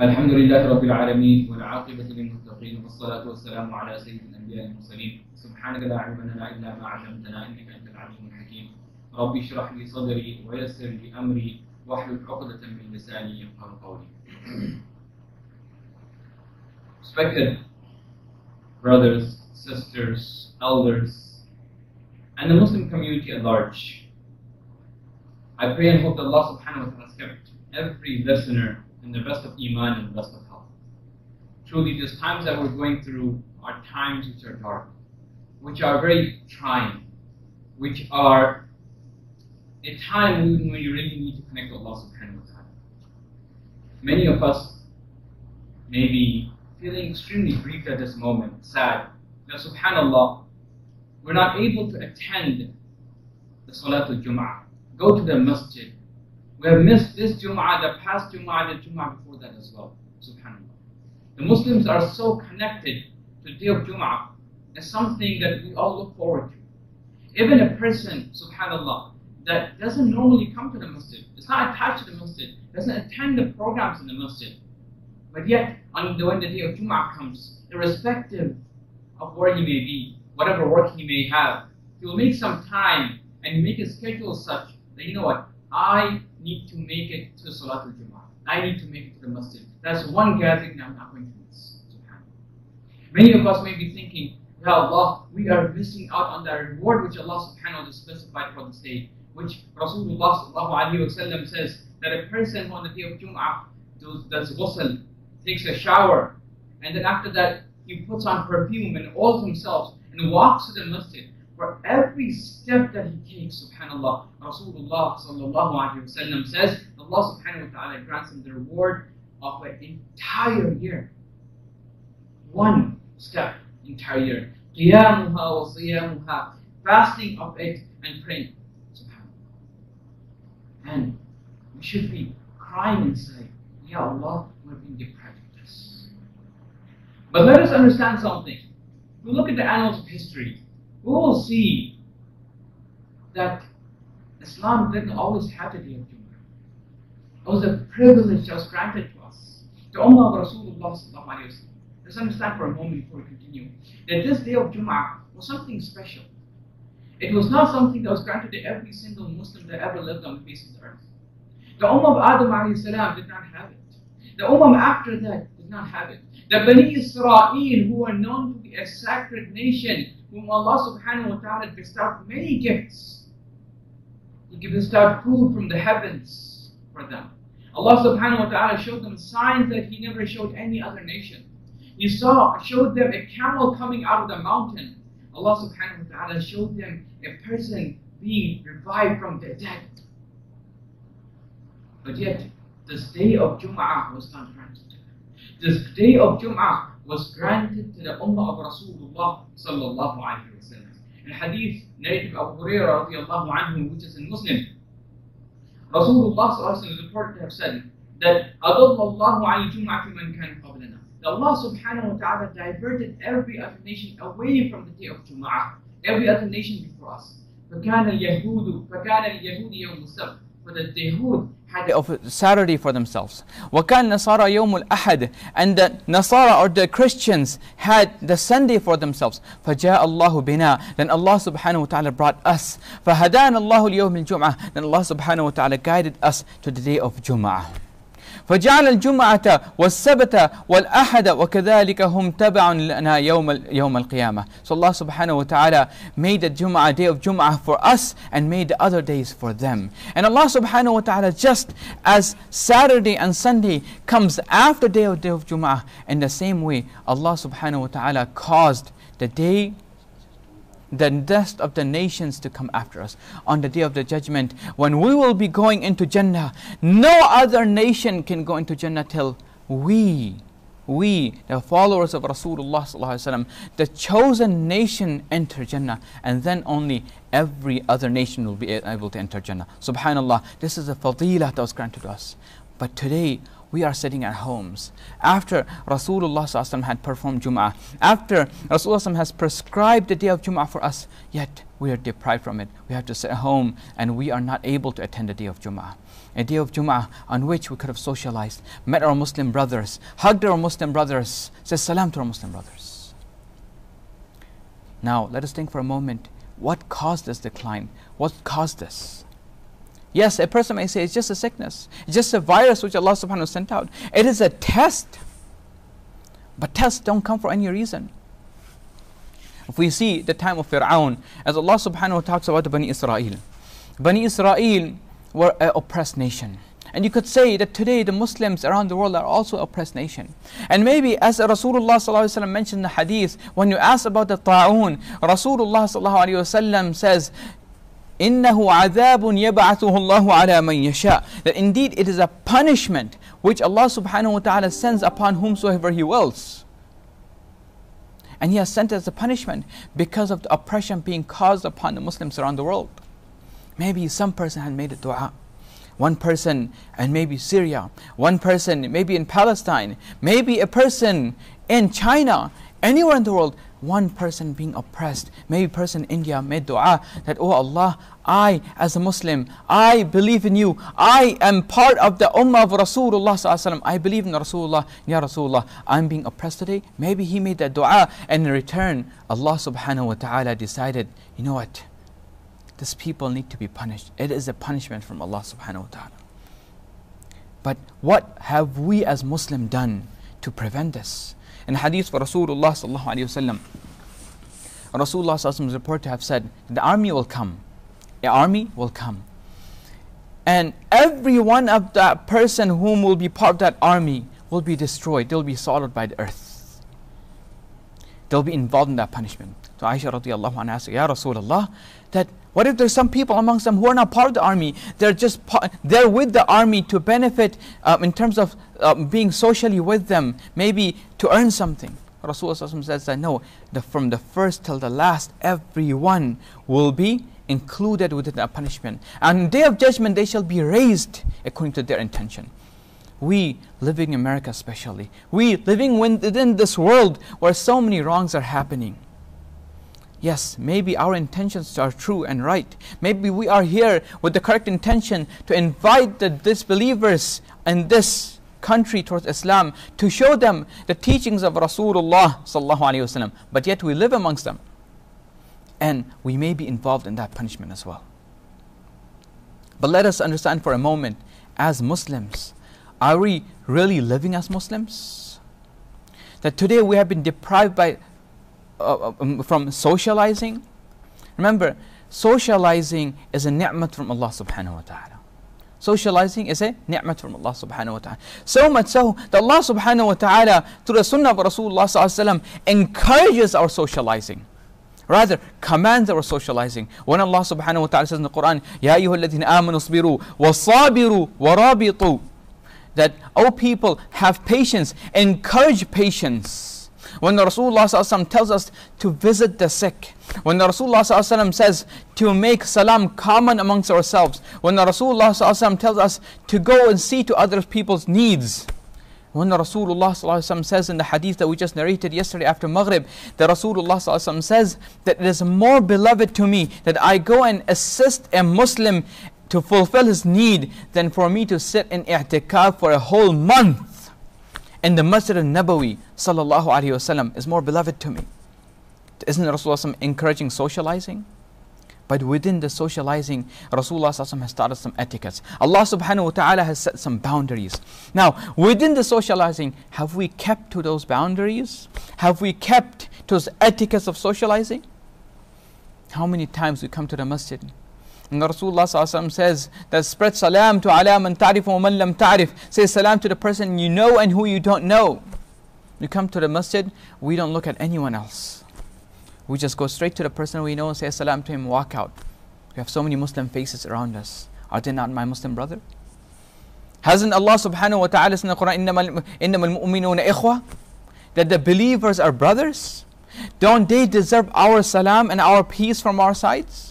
الحمد لله رب العالمين والعاقبة للمتقين والصلاة والسلام على سيد الأنبياء المرسلين سبحانك لا علم لنا إلا ما علمتنا إنك أنت العليم الحكيم. ربي اشرح لي صدري ويسر لي أمري واحلل عقدة من لساني يفقهوا قولي. Respected brothers, sisters, elders, and the Muslim community at large, I pray and hope that Allah subhanahu wa ta'ala has kept every listener in the best of iman and the best of health. Truly, these times that we're going through are times which are dark, which are very trying, which are a time when we really need to connect with Allah subhanahu wa ta'ala. Many of us may be feeling extremely grieved at this moment, sad. That subhanAllah, we're not able to attend the Salatul Jum'ah, go to the masjid. We have missed this Jum'ah, the past Jum'ah, the Jum'ah before that as well. Subhanallah. The Muslims are so connected to the day of Jum'ah as something that we all look forward to. Even a person, subhanAllah, that doesn't normally come to the masjid, is not attached to the masjid, doesn't attend the programs in the masjid, but yet on the, when the day of Jum'ah comes, irrespective of where he may be, whatever work he may have, he will make some time and make his schedule such that you know what, I need to make it to Salatul Jum'ah. I need to make it to the masjid. That's one gathering that I'm not going to miss. Many of us may be thinking, Ya Allah, we are missing out on the reward which Allah subhanahu wa ta'ala specified for this day, which Rasulullah sallallahu says that a person on the day of Jum'ah does, does ghusl, takes a shower, and then after that he puts on perfume and oils himself and walks to the masjid. For every step that he takes, subhanAllah, Rasulullah sallallahu alayhi wasallam says, Allah subhanahu wa ta'ala grants him the reward of an entire year. One step, entire year. قِيَامُهَا وَصِيَامُهَا Fasting of it and praying. SubhanAllah. And we should be crying inside, Ya Allah, we're being deprived of this. But let us understand something. If we look at the annals of history, we will see that Islam didn't always have the day of Jummah. It was a privilege that was granted to us. The Ummah of Rasulullah Let's understand for a moment before we continue that this day of Jummah was something special. It was not something that was granted to every single Muslim that ever lived on the face of the earth. The Ummah of Adam salam did not have it. The Ummah after that did not have it. The Bani Israel, who were known to be a sacred nation, whom Allah subhanahu wa ta'ala bestowed many gifts. He bestowed food from the heavens for them. Allah subhanahu wa ta'ala showed them signs that He never showed any other nation. He saw, showed them a camel coming out of the mountain. Allah subhanahu wa ta'ala showed them a person being revived from the dead. But yet, this day of Jum'ah was not granted. This day of Jum'ah was granted to the Ummah of Rasulullah sallallahu alayhi wa sallam. In hadith narrated by Abu Hurairah radiallahu anhu, which is in Muslim, Rasulullah sallallahu alayhi wa sallam is reported to have said that أَضَلَّ اللَّهُ عَنِ الْجُمْعَةِ مَنْ كَانَ قَبْلَنَا that Allah subhanahu wa ta'ala diverted every other nation away from the day of Jum'ah, every other nation before us. فَكَانَ الْيَهُودُ فَكَانَ الْيَهُودِ يَوْمُ السَّبْتِ For the Yahud had of Saturday for themselves. وَكَانَ نَصَارَى يَوْمُ الْأَحَدِ And the Nasara or the Christians had the Sunday for themselves. فَجَاءَ اللَّهُ بِنَا Then Allah subhanahu wa ta'ala brought us. فَهَدَانَ اللَّهُ الْيَوْمِ الْجُمْعَةِ Then Allah subhanahu wa ta'ala guided us to the day of Jum'ah. فجعل الجمعة والسبت والأحد وكذلك هم تبع لنا يوم يوم القيامة. So Allah subhanahu wa ta'ala made the Jum'ah, day of Jum'ah for us and made the other days for them. And Allah subhanahu wa ta'ala just as Saturday and Sunday comes after day of day of Jum'ah, in the same way Allah subhanahu wa ta'ala caused the day the dust of the nations to come after us on the day of the judgment when we will be going into Jannah. No other nation can go into Jannah till we, we, the followers of Rasulullah, the chosen nation, enter Jannah, and then only every other nation will be able to enter Jannah. Subhanallah, this is a fadilah that was granted to us. But today, we are sitting at homes. After Rasulullah had performed Jum'ah, after Rasulullah has prescribed the day of Jum'ah for us, yet we are deprived from it. We have to sit at home and we are not able to attend the day of Jum'ah. A day of Jum'ah on which we could have socialized, met our Muslim brothers, hugged our Muslim brothers, said salam to our Muslim brothers. Now, let us think for a moment what caused this decline? What caused this? Yes, a person may say it's just a sickness, it's just a virus which Allah subhanahu wa sent out. It is a test. But tests don't come for any reason. If we see the time of Fir'aun, as Allah subhanahu wa talks about the Bani Israel, Bani Israel were an oppressed nation. And you could say that today the Muslims around the world are also oppressed nation. And maybe as Rasulullah mentioned in the hadith, when you ask about the ta'un, Rasulullah says, إنه عذاب يبعثه الله على من يشاء that indeed it is a punishment which Allah subhanahu wa ta'ala sends upon whomsoever he wills and he has sent as a punishment because of the oppression being caused upon the Muslims around the world maybe some person had made a dua one person and maybe Syria one person maybe in Palestine maybe a person in China anywhere in the world one person being oppressed, maybe person in India made dua that, Oh Allah, I as a Muslim, I believe in you. I am part of the ummah of Rasulullah I believe in Rasulullah. Ya Rasulullah, I'm being oppressed today. Maybe he made that dua and in return, Allah subhanahu wa ta'ala decided, you know what? These people need to be punished. It is a punishment from Allah subhanahu wa ta'ala. But what have we as Muslim done to prevent this? In hadith for Rasulullah sallallahu alayhi wasallam, Rasulullah sallallahu is reported to have said, the army will come. The army will come. And every one of that person whom will be part of that army will be destroyed. They'll be swallowed by the earth. They'll be involved in that punishment. So Aisha radiallahu anha asked, Ya Rasulullah, that what if there's some people amongst them who are not part of the army? They're just they're with the army to benefit um, in terms of um, being socially with them, maybe to earn something. Rasulullah says that no, the, from the first till the last, everyone will be included within the punishment. And day of judgment, they shall be raised according to their intention. We living in America, especially, we living within this world where so many wrongs are happening Yes, maybe our intentions are true and right. Maybe we are here with the correct intention to invite the disbelievers in this country towards Islam to show them the teachings of Rasulullah sallallahu But yet we live amongst them, and we may be involved in that punishment as well. But let us understand for a moment, as Muslims, are we really living as Muslims? That today we have been deprived by uh, uh, um, from socializing. Remember, socializing is a ni'mat from Allah subhanahu wa ta'ala. Socializing is a ni'mat from Allah subhanahu wa ta'ala. So much so that Allah subhanahu wa ta'ala, through the sunnah of Rasulullah sallallahu encourages our socializing. Rather, commands our socializing. When Allah subhanahu wa ta'ala says in the Quran, Ya ayyuhalladhina amanu sabiru wa sabiru wa rabitu. That, O people, have patience, encourage patience. When the Rasulullah tells us to visit the sick, when the Rasulullah says to make salam common amongst ourselves, when the Rasulullah tells us to go and see to other people's needs, when the Rasulullah says in the hadith that we just narrated yesterday after Maghrib, the Rasulullah says that it is more beloved to me that I go and assist a Muslim to fulfill his need than for me to sit in i'tikaf for a whole month in the Masjid al-Nabawi sallallahu alaihi wasallam is more beloved to me. Isn't Rasulullah encouraging socializing? But within the socializing, Rasulullah has us some etiquettes. Allah subhanahu wa ta'ala has set some boundaries. Now, within the socializing, have we kept to those boundaries? Have we kept to those etiquettes of socializing? How many times we come to the masjid and Rasulullah says that spread salam to ala man ta'rif wa man lam ta'rif. Say salam to the person you know and who you don't know. You come to the masjid, we don't look at anyone else. We just go straight to the person we know and say salam to him, walk out. We have so many Muslim faces around us. Are they not my Muslim brother? Hasn't Allah subhanahu wa ta'ala said in the Quran, إِنَّمَا الْمُؤْمِنُونَ إِخْوَةً That the believers are brothers? Don't they deserve our salam and our peace from our sides?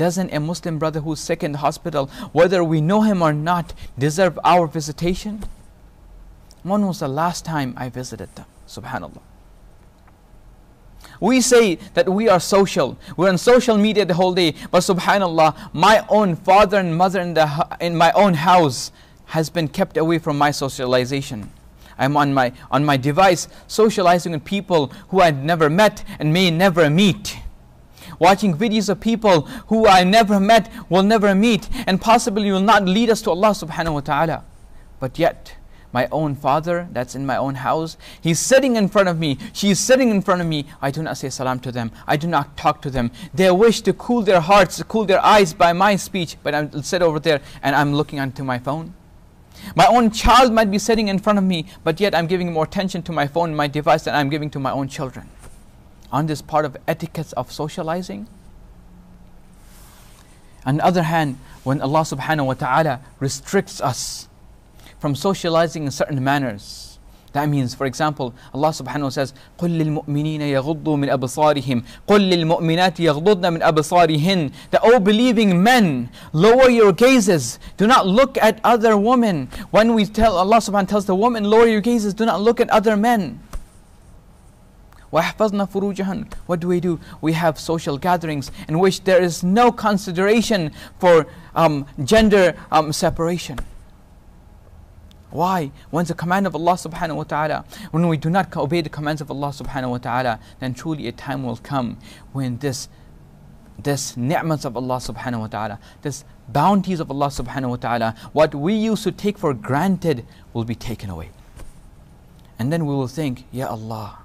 Doesn't a Muslim brother who's sick in the hospital, whether we know him or not, deserve our visitation? When was the last time I visited them? Subhanallah. We say that we are social. We're on social media the whole day. But subhanAllah, my own father and mother in, the, in my own house has been kept away from my socialization. I'm on my, on my device socializing with people who I've never met and may never meet. Watching videos of people who I never met, will never meet, and possibly will not lead us to Allah subhanahu wa ta'ala. But yet, my own father that's in my own house. He's sitting in front of me. She's sitting in front of me. I do not say salam to them. I do not talk to them. They wish to cool their hearts, to cool their eyes by my speech, but I'm sit over there and I'm looking onto my phone. My own child might be sitting in front of me, but yet I'm giving more attention to my phone, my device, than I'm giving to my own children. On this part of etiquette of socializing. On the other hand, when Allah subhanahu wa ta'ala restricts us from socializing in certain manners. That means, for example, Allah subhanahu wa ta'ala says, قُلْ لِلْمُؤْمِنِينَ يَغُضُّوا مِنْ أَبْصَارِهِمْ قُلْ لِلْمُؤْمِنَاتِ يَغْضُضْنَ مِنْ أَبْصَارِهِنْ That, O believing men, lower your gazes. Do not look at other women. When we tell, Allah subhanahu wa ta'ala tells the woman, lower your gazes, do not look at other men. وَحْفَظْنَا فُرُوجَهَنْ What do we do? We have social gatherings in which there is no consideration for um, gender um, separation. Why? When the command of Allah subhanahu wa ta'ala, when we do not obey the commands of Allah subhanahu wa ta'ala, then truly a time will come when this this ni'mats of Allah subhanahu wa ta'ala, this bounties of Allah subhanahu wa ta'ala, what we used to take for granted will be taken away. And then we will think, Ya Allah,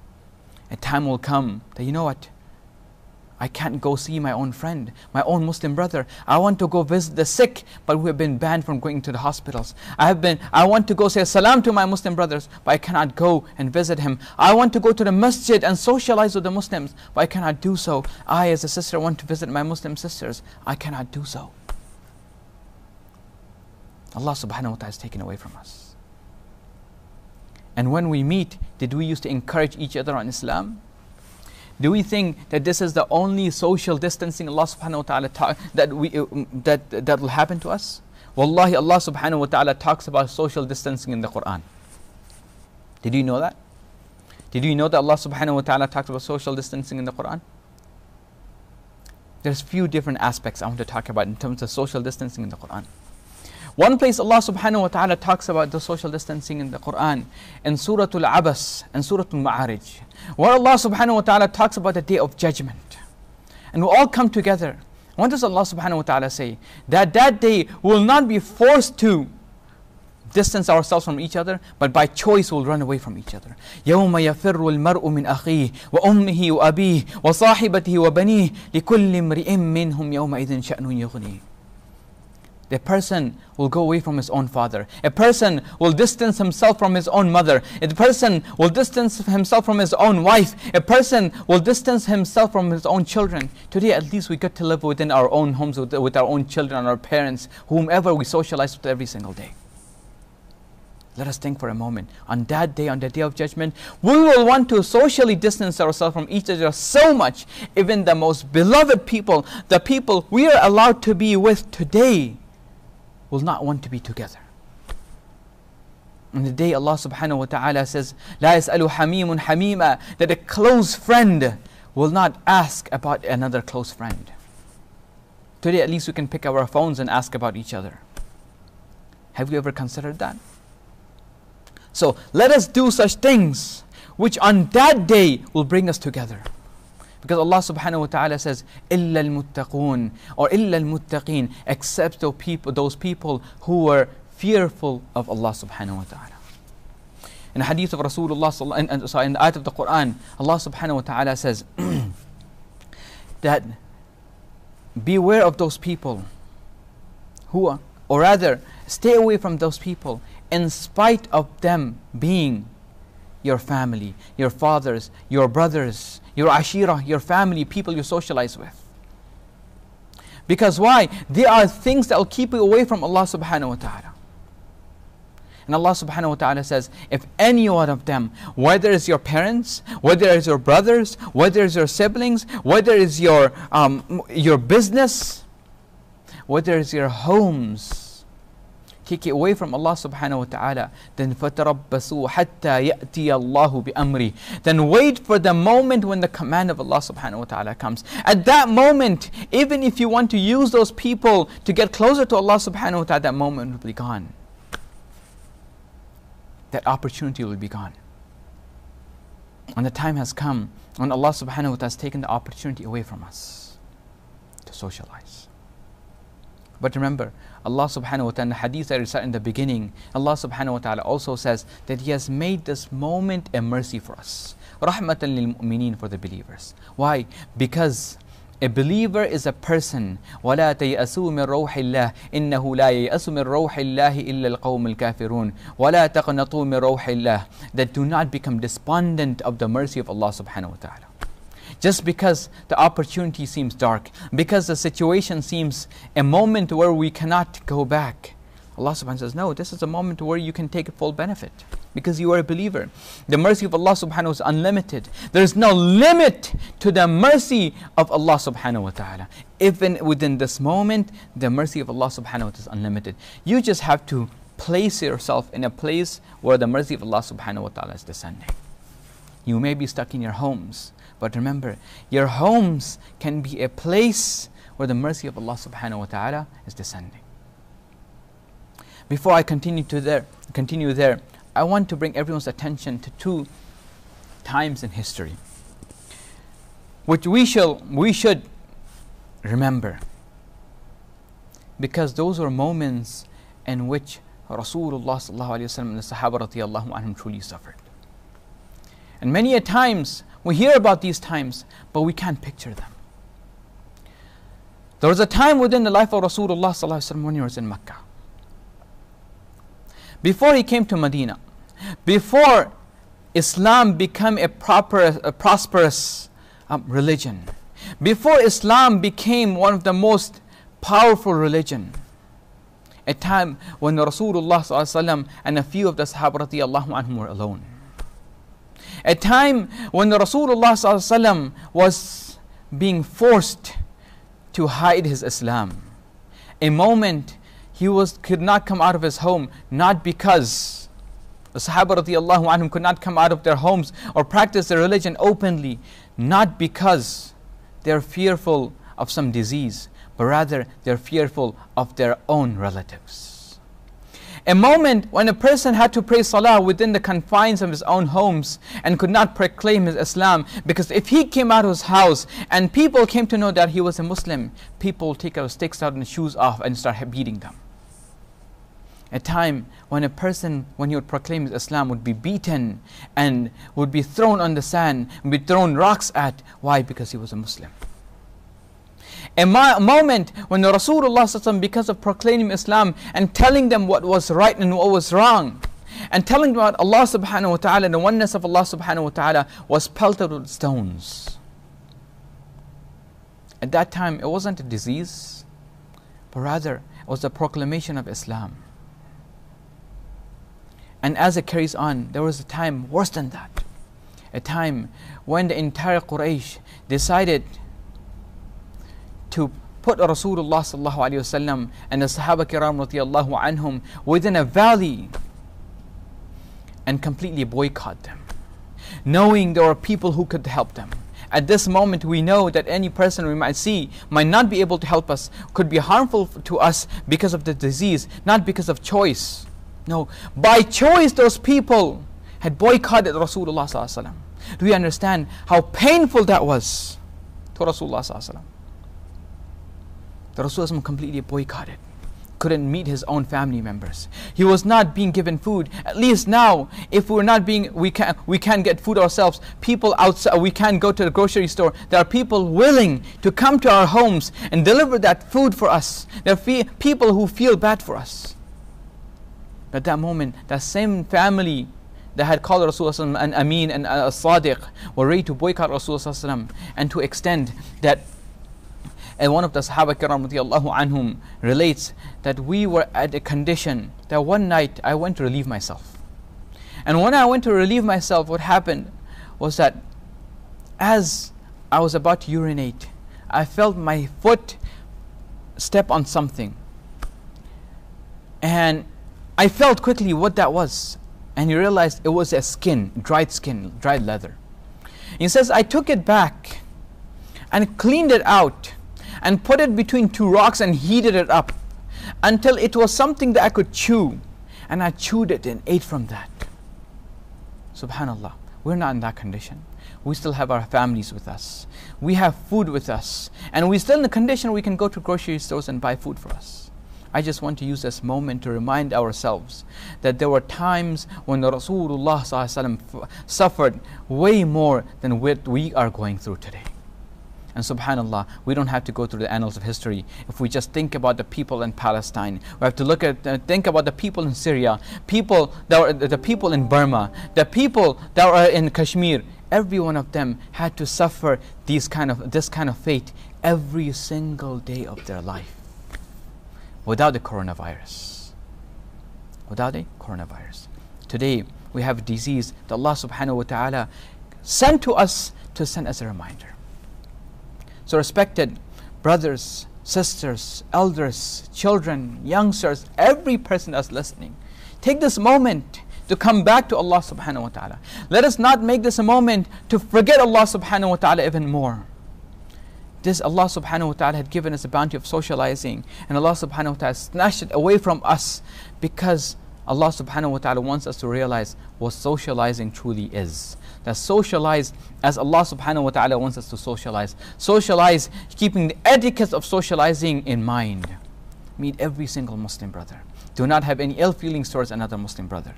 a time will come that you know what? I can't go see my own friend, my own Muslim brother. I want to go visit the sick, but we have been banned from going to the hospitals. I have been I want to go say salam to my Muslim brothers, but I cannot go and visit him. I want to go to the masjid and socialize with the Muslims, but I cannot do so. I as a sister want to visit my Muslim sisters. I cannot do so. Allah subhanahu wa ta'ala has taken away from us. And when we meet, did we used to encourage each other on Islam? Do we think that this is the only social distancing Allah subhanahu wa ta'ala ta- that, we, uh, that, that will happen to us? Wallahi, Allah subhanahu wa ta'ala talks about social distancing in the Quran. Did you know that? Did you know that Allah subhanahu wa ta'ala talks about social distancing in the Quran? There's few different aspects I want to talk about in terms of social distancing in the Quran. One place Allah subhanahu wa ta'ala talks about the social distancing in the Quran, in Surah Al-Abasa and Surah Al-Ma'arij, where Allah subhanahu wa ta'ala talks about the day of judgment. And we all come together. What does Allah subhanahu wa ta'ala say? That that day will not be forced to distance ourselves from each other, but by choice we'll run away from each other. يَوْمَ يَفِرُّ الْمَرْءُ مِنْ أَخِيهِ وَأُمِّهِ وَأَبِيهِ وَصَاحِبَتِهِ وَبَنِيهِ لِكُلِّ امْرِئٍ مِّنْهُمْ يَوْمَئِذٍ شَأْنٌ يُغْنِيهِ a person will go away from his own father. A person will distance himself from his own mother. A person will distance himself from his own wife. A person will distance himself from his own children. Today, at least we get to live within our own homes with, with our own children and our parents, whomever we socialize with every single day. Let us think for a moment. On that day, on the day of judgment, we will want to socially distance ourselves from each other so much. Even the most beloved people, the people we are allowed to be with today, will not want to be together. On the day Allah subhanahu wa ta'ala says, La yas'alu hamimun hamima, that a close friend will not ask about another close friend. Today at least we can pick our phones and ask about each other. Have you ever considered that? So let us do such things which on that day will bring us together. Because Allah subhanahu wa ta'ala says, إِلَّا الْمُتَّقُونَ or إِلَّا الْمُتَّقِينَ except those people, those people who were fearful of Allah subhanahu wa ta'ala. In the hadith of Rasulullah, in, in, sorry, in the ayat of the Quran, Allah subhanahu wa ta'ala says that beware of those people who are, or rather, stay away from those people in spite of them being your family, your fathers, your brothers, your ashira, your family, people you socialize with. Because why? They are things that will keep you away from Allah subhanahu wa ta'ala. And Allah subhanahu wa ta'ala says, if any one of them, whether it's your parents, whether it's your brothers, whether it's your siblings, whether it's your, um, your business, whether it's your homes, take it away from Allah subhanahu wa ta'ala, then فَتَرَبَّسُوا حَتَّى يَأْتِيَ اللَّهُ بِأَمْرِ Then wait for the moment when the command of Allah subhanahu wa ta'ala comes. At that moment, even if you want to use those people to get closer to Allah subhanahu wa ta'ala, that moment will be gone. That opportunity will be gone. When the time has come when Allah subhanahu wa ta'ala has taken the opportunity away from us to socialize. But remember, Allah subhanahu wa ta'ala, in the hadith that I recited in the beginning, Allah subhanahu wa ta'ala also says that He has made this moment a mercy for us. Rahmatan lil mu'mineen for the believers. Why? Because a believer is a person ولا تيأسوا من روح الله إنه لا ييأس من روح الله إلا القوم الكافرون ولا تقنطوا من روح الله that do not become despondent of the mercy of Allah subhanahu wa ta'ala just because the opportunity seems dark because the situation seems a moment where we cannot go back Allah subhanahu wa ta'ala says no this is a moment where you can take a full benefit because you are a believer. The mercy of Allah subhanahu wa is unlimited. There is no limit to the mercy of Allah subhanahu wa ta'ala. Even within this moment, the mercy of Allah subhanahu wa ta'ala is unlimited. You just have to place yourself in a place where the mercy of Allah subhanahu wa ta'ala is descending. You may be stuck in your homes, but remember, your homes can be a place where the mercy of Allah subhanahu wa ta'ala is descending. Before I continue to there, continue there, I want to bring everyone's attention to two times in history which we shall we should remember because those were moments in which Rasulullah and the Sahaba anhum truly suffered. And many a times we hear about these times, but we can't picture them. There was a time within the life of Rasulullah when he was in Mecca. Before he came to Medina, before Islam became a proper, a prosperous um, religion, before Islam became one of the most powerful religion, a time when Rasulullah and a few of the Sahaba anhum were alone. A time when Rasulullah was being forced to hide his Islam. A moment he was could not come out of his home, not because the Sahaba anhum could not come out of their homes or practice their religion openly, not because they're fearful of some disease, but rather they're fearful of their own relatives. A moment when a person had to pray salah within the confines of his own homes and could not proclaim his Islam because if he came out of his house and people came to know that he was a Muslim, people take their sticks out and shoes off and start beating them a time when a person, when he would proclaim his Islam, would be beaten and would be thrown on the sand, would be thrown rocks at. Why? Because he was a Muslim. A moment when the Rasulullah, because of proclaiming Islam and telling them what was right and what was wrong, and telling them about Allah subhanahu wa ta'ala and the oneness of Allah subhanahu wa ta'ala, was pelted with stones. At that time, it wasn't a disease, but rather it was the proclamation of Islam. And as it carries on, there was a time worse than that. A time when the entire Quraysh decided to put Rasulullah sallallahu and the Sahaba kiram radiallahu anhum within a valley and completely boycott them, knowing there are people who could help them. At this moment, we know that any person we might see might not be able to help us, could be harmful to us because of the disease, not because of choice. No, by choice, those people had boycotted Rasulullah. Do we understand how painful that was to Rasulullah? The Rasulullah completely boycotted. Couldn't meet his own family members. He was not being given food. At least now, if we're not being, we can we can get food ourselves. People outside, we can go to the grocery store. There are people willing to come to our homes and deliver that food for us. There are people who feel bad for us. At that moment, that same family that had called Rasulullah an Amin and a Sadiq were ready to boycott Rasulullah and to extend that and one of the Sahaba Kiram anhum relates that we were at a condition that one night I went to relieve myself. And when I went to relieve myself, what happened was that as I was about to urinate, I felt my foot step on something. And I felt quickly what that was. And he realized it was a skin, dried skin, dried leather. He says, I took it back and cleaned it out and put it between two rocks and heated it up until it was something that I could chew. And I chewed it and ate from that. Subhanallah, we're not in that condition. We still have our families with us. We have food with us. And we're still in the condition we can go to grocery stores and buy food for us. I just want to use this moment to remind ourselves that there were times when the Rasulullah suffered way more than what we are going through today. And subhanAllah, we don't have to go through the annals of history. If we just think about the people in Palestine, we have to look at, uh, think about the people in Syria, people that were, the people in Burma, the people that are in Kashmir. Every one of them had to suffer these kind of, this kind of fate every single day of their life without the coronavirus. Without the coronavirus. Today, we have a disease that Allah subhanahu wa ta'ala sent to us to send as a reminder. So, respected brothers, sisters, elders, children, youngsters, every person that's listening, take this moment to come back to Allah subhanahu wa ta'ala. Let us not make this a moment to forget Allah subhanahu wa ta'ala even more. This Allah subhanahu wa ta'ala had given us a bounty of socializing, and Allah subhanahu wa ta'ala snatched it away from us because Allah subhanahu wa ta'ala wants us to realize what socializing truly is that socialize as Allah subhanahu wa ta'ala wants us to socialize. Socialize, keeping the etiquette of socializing in mind. Meet every single Muslim brother. Do not have any ill feelings towards another Muslim brother.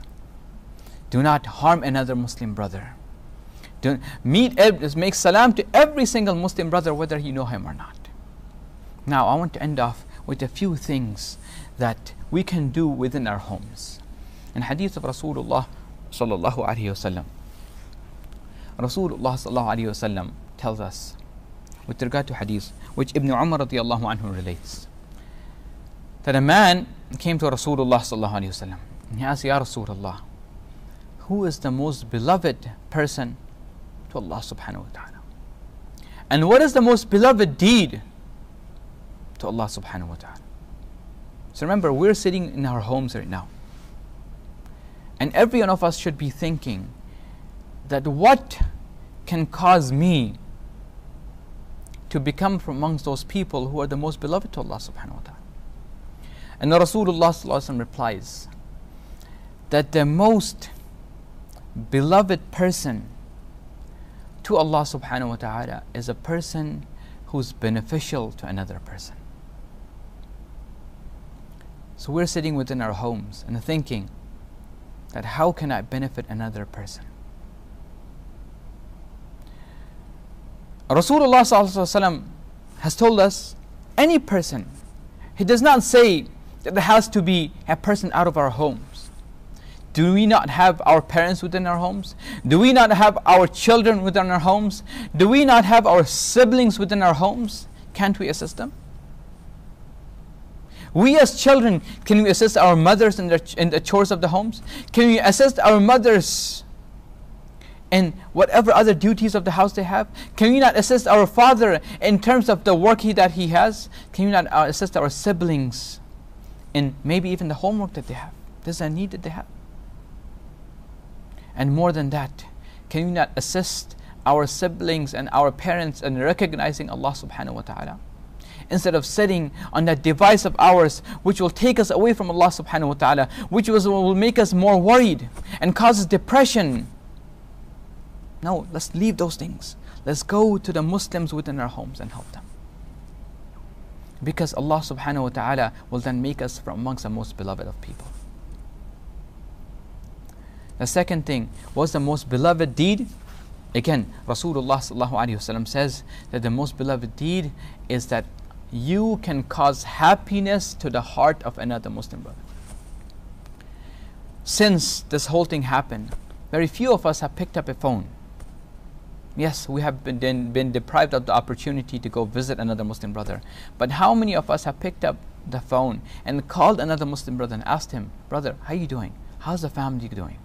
Do not harm another Muslim brother. Do meet, make salam to every single Muslim brother, whether you know him or not. Now, I want to end off with a few things that we can do within our homes. In hadith of Rasulullah sallallahu alaihi wasallam, Rasulullah sallallahu tells us with regard to hadith, which Ibn Umar radiallahu anhu relates, that a man came to Rasulullah sallallahu alayhi and he asked, Ya Rasulullah, who is the most beloved person to Allah subhanahu wa ta'ala? And what is the most beloved deed to Allah subhanahu wa ta'ala? So remember, we're sitting in our homes right now. And every one of us should be thinking, that what can cause me to become from amongst those people who are the most beloved to Allah subhanahu wa ta'ala. And the Rasulullah replies that the most beloved person to Allah subhanahu wa ta'ala is a person who's beneficial to another person. So we're sitting within our homes and thinking that how can I benefit another person? Rasulullah has told us any person, he does not say that there has to be a person out of our homes. Do we not have our parents within our homes? Do we not have our children within our homes? Do we not have our siblings within our homes? Can't we assist them? We as children, can we assist our mothers in, their, in the chores of the homes? Can we assist our mothers and whatever other duties of the house they have? Can we not assist our father in terms of the work he, that he has? Can we not uh, assist our siblings in maybe even the homework that they have? There's a need that they have. And more than that, can we not assist our siblings and our parents in recognizing Allah subhanahu wa ta'ala? Instead of sitting on that device of ours which will take us away from Allah subhanahu wa ta'ala, which will make us more worried and causes depression no, let's leave those things. Let's go to the Muslims within our homes and help them. Because Allah subhanahu wa ta'ala will then make us from amongst the most beloved of people. The second thing was the most beloved deed. Again, Rasulullah says that the most beloved deed is that you can cause happiness to the heart of another Muslim brother. Since this whole thing happened, very few of us have picked up a phone Yes, we have been, been deprived of the opportunity to go visit another Muslim brother. But how many of us have picked up the phone and called another Muslim brother and asked him, Brother, how are you doing? How's the family doing?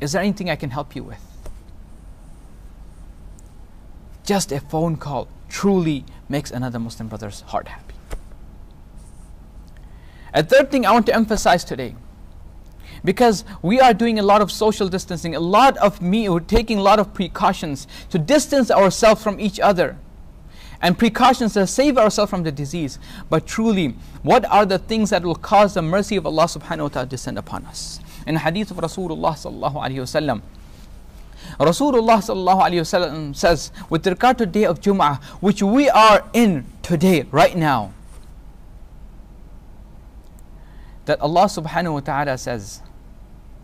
Is there anything I can help you with? Just a phone call truly makes another Muslim brother's heart happy. A third thing I want to emphasize today because we are doing a lot of social distancing, a lot of me, we're taking a lot of precautions to distance ourselves from each other and precautions to save ourselves from the disease. But truly, what are the things that will cause the mercy of Allah subhanahu wa ta'ala to descend upon us? In hadith of Rasulullah sallallahu alayhi wasallam, Rasulullah sallallahu says, with regard to day of Jum'ah, which we are in today, right now, that Allah subhanahu wa ta'ala says,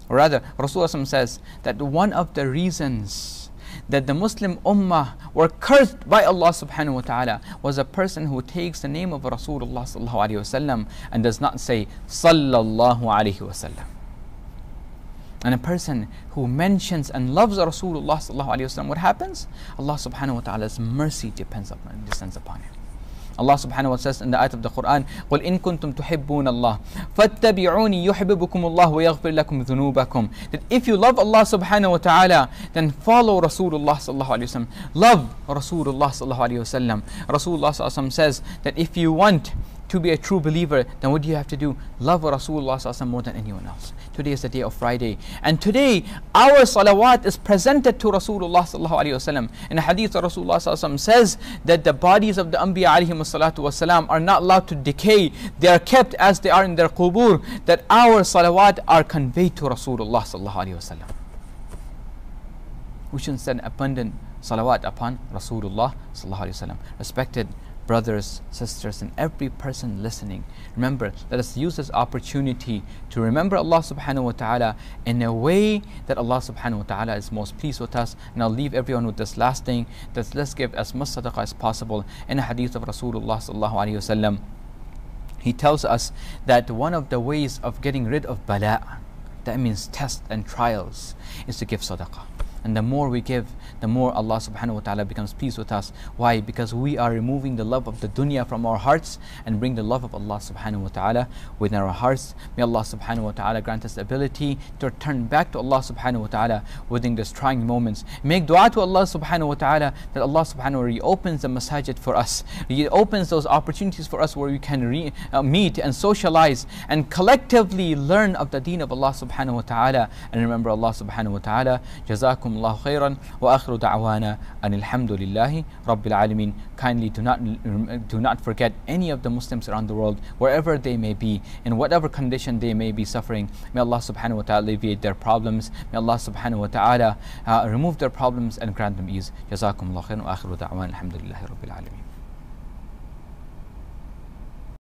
or rather, Rasulullah says that one of the reasons that the Muslim Ummah were cursed by Allah subhanahu wa ta'ala was a person who takes the name of Rasulullah sallallahu and does not say sallallahu alayhi wasallam. And a person who mentions and loves Rasulullah sallallahu alayhi wasallam, what happens? Allah subhanahu wa ta'ala's mercy depends upon, descends upon him. Allah subhanahu wa ta'ala says in the ayat of the Quran, قُلْ إِن كُنْتُمْ تُحِبُّونَ اللَّهِ فَاتَّبِعُونِي يُحْبِبُكُمُ اللَّهُ وَيَغْفِرْ لَكُمْ ذُنُوبَكُمْ That if you love Allah subhanahu wa ta'ala, then follow Rasulullah sallallahu alayhi wasallam. Love Rasulullah sallallahu alayhi wasallam. Rasulullah sallallahu alayhi wasallam says that if you want to be a true believer, then what do you have to do? Love Rasulullah more than anyone else. Today is the day of Friday. And today, our salawat is presented to Rasulullah sallallahu alayhi wasallam. In a hadith, Rasulullah sallallahu says that the bodies of the Anbiya wasalam are not allowed to decay. They are kept as they are in their qubur. That our salawat are conveyed to Rasulullah. We should send abundant salawat upon Rasulullah. Respected brothers, sisters, and every person listening. Remember, let us use this opportunity to remember Allah subhanahu wa ta'ala in a way that Allah subhanahu wa ta'ala is most pleased with us. And I'll leave everyone with this last thing that let's give as much sadaqah as possible. In a hadith of Rasulullah sallallahu alayhi wasallam, he tells us that one of the ways of getting rid of bala, that means tests and trials, is to give sadaqah. And the more we give, the more Allah subhanahu wa ta'ala becomes pleased with us. Why? Because we are removing the love of the dunya from our hearts and bring the love of Allah subhanahu wa ta'ala within our hearts. May Allah subhanahu wa ta'ala grant us the ability to turn back to Allah subhanahu wa ta'ala within these trying moments. Make dua to Allah subhanahu wa ta'ala that Allah subhanahu wa ta'ala reopens the masajid for us, reopens those opportunities for us where we can re, uh, meet and socialize and collectively learn of the deen of Allah subhanahu wa ta'ala and remember Allah subhanahu wa ta'ala. Jazakum Allah khairan wa akhir وآخر دعوانا أن الحمد لله رب العالمين kindly do not do not forget any of the Muslims around the world wherever they may be in whatever condition they may be suffering may Allah subhanahu wa ta'ala alleviate their problems may Allah subhanahu wa ta'ala uh, remove their problems and grant them ease جزاكم الله خيرا وآخر دعوانا الحمد لله رب العالمين